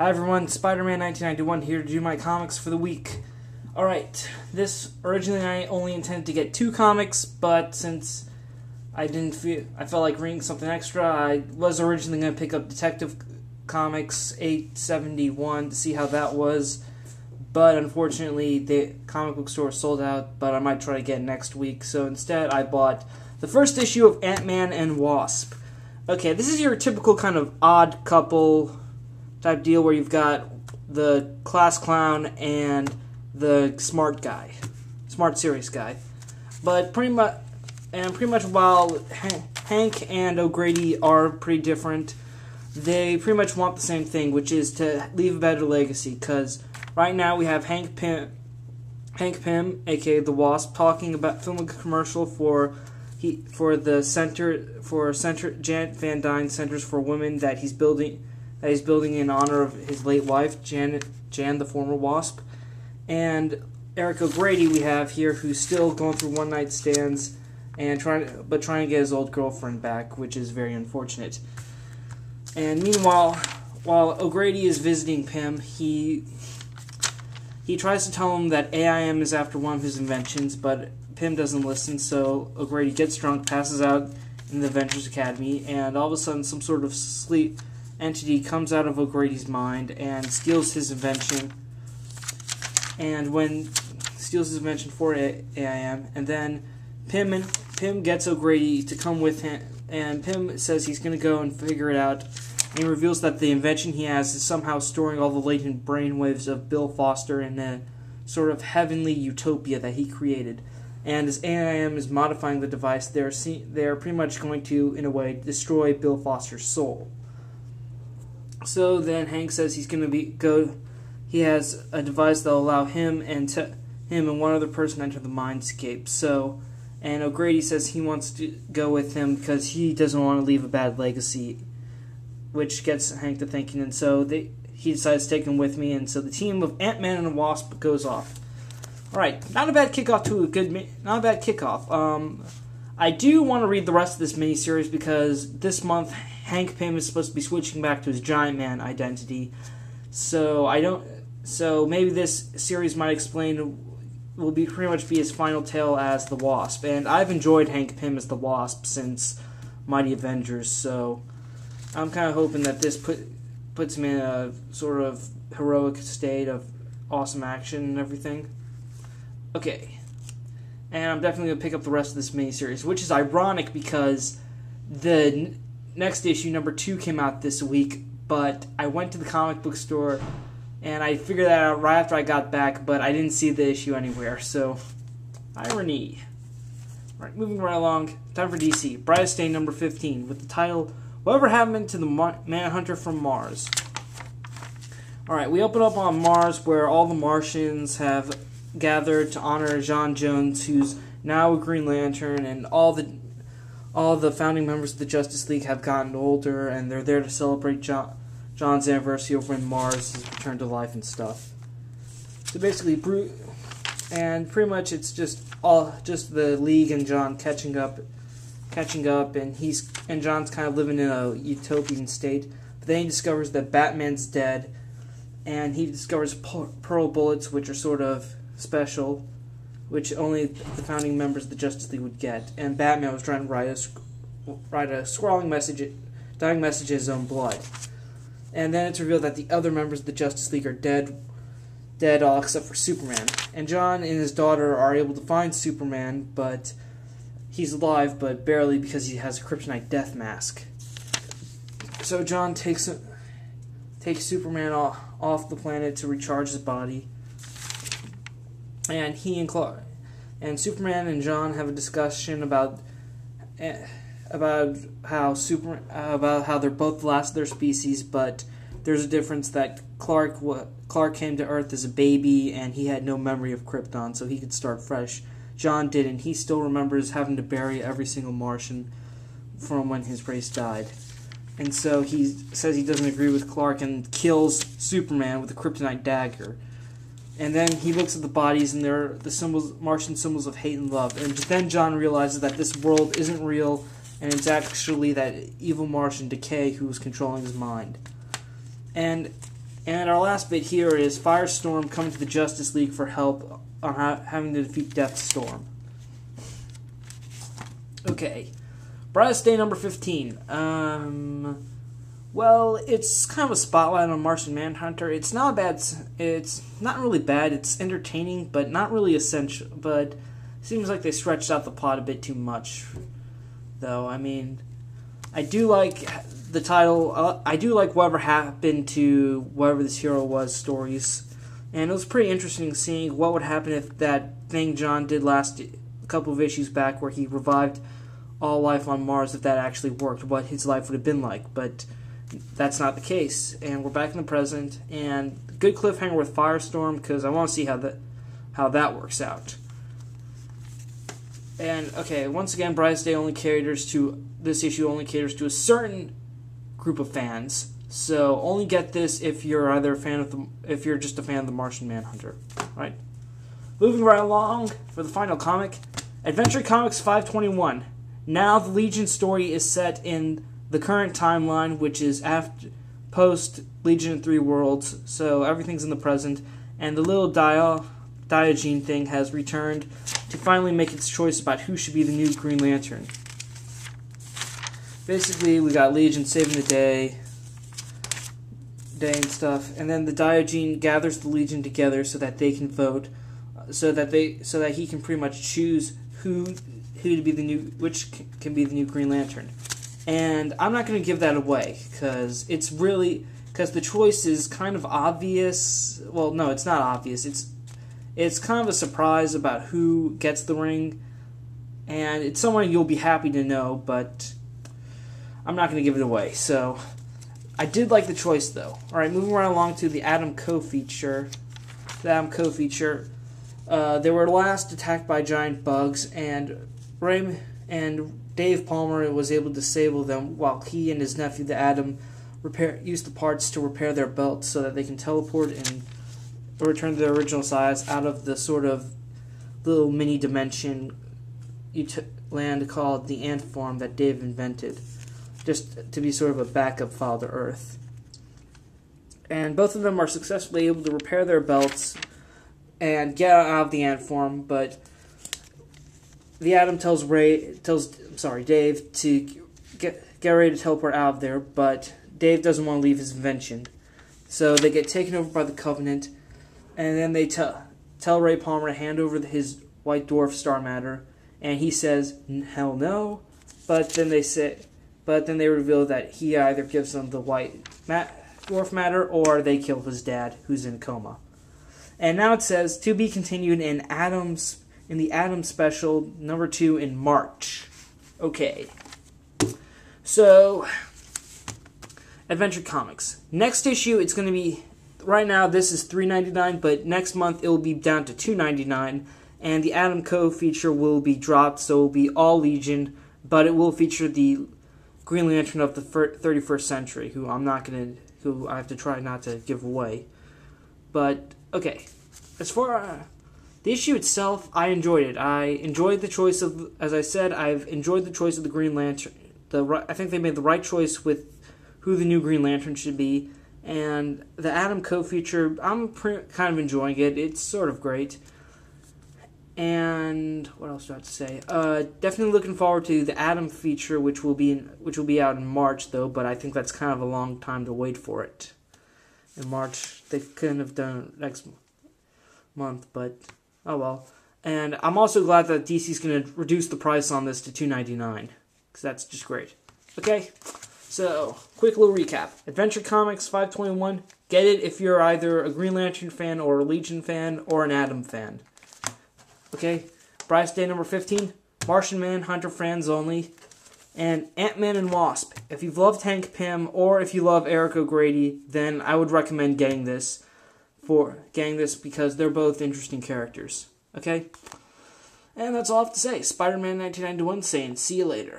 Hi everyone, Spider-Man 1991 here to do my comics for the week. Alright, this, originally I only intended to get two comics, but since I didn't feel, I felt like reading something extra, I was originally going to pick up Detective Comics 871 to see how that was, but unfortunately the comic book store sold out, but I might try to get next week, so instead I bought the first issue of Ant-Man and Wasp. Okay, this is your typical kind of odd couple type deal where you've got the class clown and the smart guy, smart serious guy. But pretty much, and pretty much while Hank and O'Grady are pretty different, they pretty much want the same thing, which is to leave a better legacy. Because right now we have Hank Pym, Hank Pym, aka the Wasp, talking about filming a commercial for he for the center for center Janet Van Dyne Centers for Women that he's building that he's building in honor of his late wife Janet Jan, the former Wasp, and Eric O'Grady we have here who's still going through one night stands and trying but trying to get his old girlfriend back, which is very unfortunate. And meanwhile, while O'Grady is visiting Pym, he he tries to tell him that AIM is after one of his inventions, but Pym doesn't listen, so O'Grady gets drunk, passes out in the Avengers Academy, and all of a sudden, some sort of sleep entity comes out of O'Grady's mind and steals his invention. And when steals his invention for AIM, and then Pym and Pym gets O'Grady to come with him, and Pym says he's going to go and figure it out. And he reveals that the invention he has is somehow storing all the latent brainwaves of Bill Foster in a sort of heavenly utopia that he created and as AIM is modifying the device, they're see- they're pretty much going to, in a way, destroy Bill Foster's soul. So then Hank says he's going to be go. He has a device that'll allow him and te- him and one other person enter the mindscape. So, and O'Grady says he wants to go with him because he doesn't want to leave a bad legacy, which gets Hank to thinking. And so they he decides to take him with me. And so the team of Ant Man and the Wasp goes off. All right, not a bad kickoff to a good, not a bad kickoff. Um, I do want to read the rest of this miniseries because this month Hank Pym is supposed to be switching back to his Giant Man identity. So I don't. So maybe this series might explain will be pretty much be his final tale as the Wasp. And I've enjoyed Hank Pym as the Wasp since Mighty Avengers. So I'm kind of hoping that this put puts him in a sort of heroic state of awesome action and everything. Okay. And I'm definitely to pick up the rest of this miniseries, which is ironic because the n- next issue, number two, came out this week, but I went to the comic book store and I figured that out right after I got back, but I didn't see the issue anywhere, so irony. Right, moving right along, time for DC. Brightest Day number 15 with the title Whatever Happened to the Mar- Manhunter from Mars. Alright, we open up on Mars where all the Martians have gathered to honor John Jones, who's now a Green Lantern, and all the all the founding members of the Justice League have gotten older, and they're there to celebrate John, J'onn's anniversary of when Mars has returned to life and stuff. So basically, Bru- and pretty much it's just all just the League and John catching up, catching up, and he's and J'onn's kind of living in a utopian state. But then he discovers that Batman's dead, and he discovers pearl bullets, which are sort of special, which only the founding members of the Justice League would get. And Batman was trying to write a write a scrawling message, dying message in his own blood. And then it's revealed that the other members of the Justice League are dead, dead all except for Superman. And John and his daughter are able to find Superman, but he's alive, but barely because he has a kryptonite death mask. So John takes takes Superman off, off the planet to recharge his body and he and Clark and Superman and John have a discussion about uh, about how super about how they're both the last of their species, but there's a difference that Clark Clark came to Earth as a baby and he had no memory of Krypton, so he could start fresh. John didn't. He still remembers having to bury every single Martian from when his race died. And so he says he doesn't agree with Clark and kills Superman with a kryptonite dagger. And then he looks at the bodies, and they're the symbols, Martian symbols of hate and love. And then John realizes that this world isn't real, and it's actually that evil Martian D'kay who's controlling his mind. And And our last bit here is Firestorm coming to the Justice League for help on ha- having to defeat Deathstorm. Okay. Brightest Day number 15. Um, well, it's kind of a spotlight on Martian Manhunter. It's not bad. It's not really bad. It's entertaining, but not really essential. But seems like they stretched out the plot a bit too much. Though, I mean, I do like the title. Uh, I do like whatever happened to whatever this hero was stories. And it was pretty interesting seeing what would happen if that thing John did last a couple of issues back where he revived all life on Mars if that actually worked, what his life would have been like. But that's not the case, and we're back in the present. And good cliffhanger with Firestorm because I want to see how that how that works out. And okay, once again, Brightest Day only caters to this issue only caters to a certain group of fans. So only get this if you're either a fan of the if you're just a fan of the Martian Manhunter, right? Moving right along for the final comic, Adventure Comics 521. Now the Legion story is set in the current timeline, which is after post Legion of Three Worlds, so everything's in the present, and the little Dio, Dyogene thing has returned to finally make its choice about who should be the new Green Lantern. Basically, we got Legion saving the day, day and stuff, and then the Dyogene gathers the Legion together so that they can vote, uh, so that they so that he can pretty much choose who who to be the new which can be the new Green Lantern and I'm not going to give that away because it's really because the choice is kind of obvious. Well, no, it's not obvious. It's it's kind of a surprise about who gets the ring, and it's someone you'll be happy to know, but I'm not going to give it away. So I did like the choice though. All right, moving right along to the Atom Co feature. The Atom Co feature. Uh, they were last attacked by giant bugs, and Ray and Dave Palmer was able to disable them while he and his nephew, the Atom, repair use the parts to repair their belts so that they can teleport and return to their original size out of the sort of little mini dimension land called the ant farm that Dave invented, just to be sort of a backup file to Earth. And both of them are successfully able to repair their belts and get out of the ant farm, but the Atom tells Ray tells I'm sorry Dave to get get ready to teleport out of there, but Dave doesn't want to leave his invention, so they get taken over by the Covenant, and then they tell tell Ray Palmer to hand over his white dwarf star matter, and he says hell no, but then they say, but then they reveal that he either gives them the white mat, dwarf matter or they kill his dad who's in coma. And now it says to be continued in Atom's in the Atom Special number two in March. Okay. So, Adventure Comics. Next issue, it's going to be. Right now, this is three ninety nine, but next month it will be down to two ninety nine, and the Atom Co feature will be dropped, so it will be all Legion, but it will feature the Green Lantern of the thirty first century, who I'm not gonna, who I have to try not to give away. But okay, as far the issue itself, I enjoyed it. I enjoyed the choice of, as I said, I've enjoyed the choice of the Green Lantern. The I think they made the right choice with who the new Green Lantern should be, and the Atom Co feature. I'm pre- kind of enjoying it. It's sort of great. And what else do I have to say? Uh, definitely looking forward to the Atom feature, which will be in, which will be out in March, though. But I think that's kind of a long time to wait for it. In March, they couldn't have done it next month, but Oh well. And I'm also glad that DC's going to reduce the price on this to two ninety nine because that's just great. Okay, so quick little recap: Adventure Comics 521. Get it if you're either a Green Lantern fan or a Legion fan or an Atom fan. Okay, Brightest Day number 15. Martian Manhunter fans only. And Ant Man and Wasp. If you've loved Hank Pym or if you love Eric O'Grady, then I would recommend getting this for this because they're both interesting characters. Okay? And that's all I have to say. Spider Man 1991 saying, see you later.